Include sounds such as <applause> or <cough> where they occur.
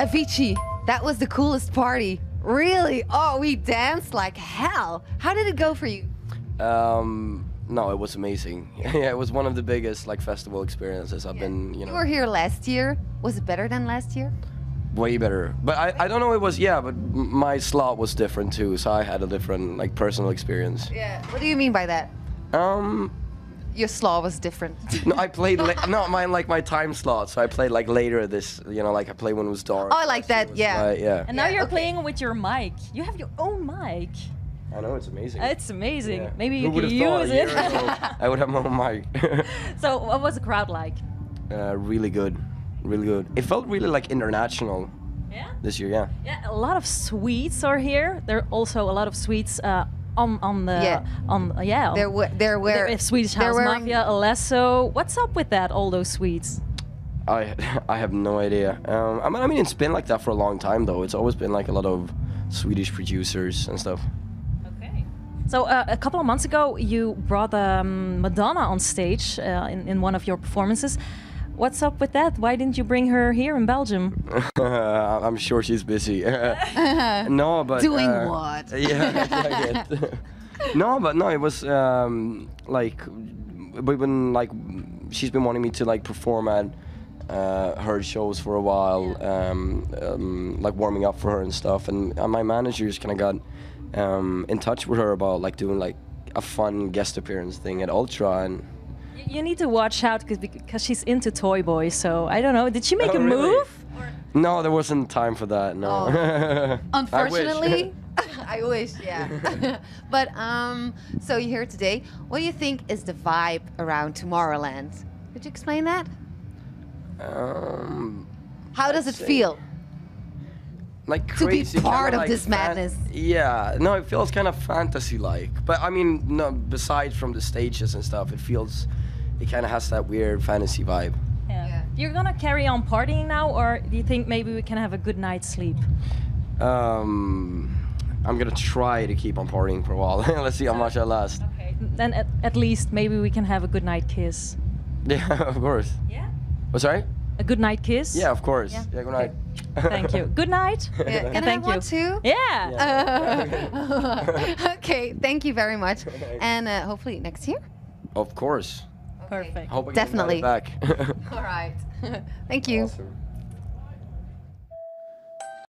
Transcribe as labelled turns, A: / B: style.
A: Avicii, that was the coolest party. Really? Oh, we danced like hell. How did it go for you?
B: Um, no, it was amazing. <laughs> yeah, it was one of the biggest like festival experiences I've been, you know, You
A: were here last year. Was it better than last year?
B: way better. But I, I don't know. It was yeah, but my slot was different too, so I had a different like personal experience.
A: Yeah. What do you mean by that?
B: Um,
A: Your slot was different. <laughs>
B: no, I played la- no, mine like my time slot, so I played like later this, you know, like I played when it was dark.
A: Oh, I like that. Yeah.
B: Right, yeah.
C: And now
A: Yeah,
C: you're
A: okay.
C: playing with your mic. You have your own mic.
B: I know it's amazing.
C: It's amazing.
B: Yeah.
C: Maybe
B: Who
C: you
B: would
C: can
B: have thought a
C: use it.
B: ago <laughs> I would have my own mic. <laughs>
C: so, what was the crowd like?
B: uh, really good, really good. It felt really like international
C: Yeah.
B: this year. Yeah.
C: Yeah, a lot of Swedes are here. There are also a lot of Swedes uh, on on the
A: Yeah.
C: on yeah. on-
A: There were there were
C: there is Swedish
A: they're
C: House
A: wearing-
C: Mafia, Alesso. What's up with that? All those Swedes.
B: I <laughs> I have no idea. Um, I mean, I mean, it's been like that for a long time though. It's always been like a lot of Swedish producers and stuff.
C: Okay. So uh, a couple of months ago, you brought um, Madonna on stage uh, in in one of your performances. What's up with that? Why didn't you bring her here in Belgium? <laughs>
B: I'm sure she's busy. <laughs> <laughs> no, but
A: Doing
B: uh,
A: what?
B: Yeah, I get. no, but no, it was um, like we've been like she's been wanting me to like perform at uh, her shows for a while, um, um, like warming up for her and stuff. And uh, my managers kind of got um, in touch with her about like doing like a fun guest appearance thing at Ultra and.
C: Y- You need to watch out because because she's into Toy Boy. So I don't know. Did she make
B: Oh,
C: a
B: really?
C: move?
B: No, there wasn't time for that. No.
A: Oh. <laughs>
B: I wish.
A: Unfortunately, <laughs> I wish, yeah. <laughs> but um, so you're here today. What do you think is the vibe around Tomorrowland? Could you explain that?
B: um,
A: How does it
B: say-
A: feel?
B: like crazy.
A: To be
B: crazy, kinda
A: part of
B: like
A: this madness.
B: Yeah, no, it feels kind of fantasy-like. But I mean, no, besides from the stages and stuff, it feels, it kind of has that weird fantasy vibe.
C: Yeah.
A: Yeah.
C: You're gonna carry on partying now, or do you think maybe we can have a good night's sleep?
B: Um, I'm gonna try to keep on partying for a while. <laughs> Let's see how much I last.
C: Okay. Then at, at least maybe we can have a good night kiss. <laughs>
B: Yeah, of course.
C: Yeah.
B: Oh, sorry?
C: A good night kiss.
B: Yeah, of course.
C: Yeah.
B: Yeah, good night.
C: Thank you. <laughs> Good night.
A: Yeah, Can I
C: Thank
A: have one
C: you.
A: too?
C: Yeah.
A: okay, thank you very much. And uh, hopefully next year.
B: Of course.
C: Perfect.
B: Hope I
A: Definitely.
B: invited back. <laughs>
A: All right. <laughs> thank you.
B: Awesome.